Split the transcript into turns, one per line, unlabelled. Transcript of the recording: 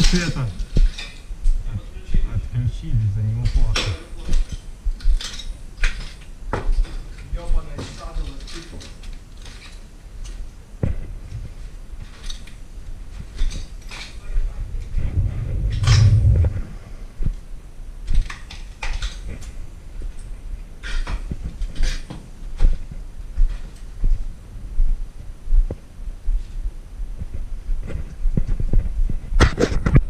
света. Отключили, за него плохо.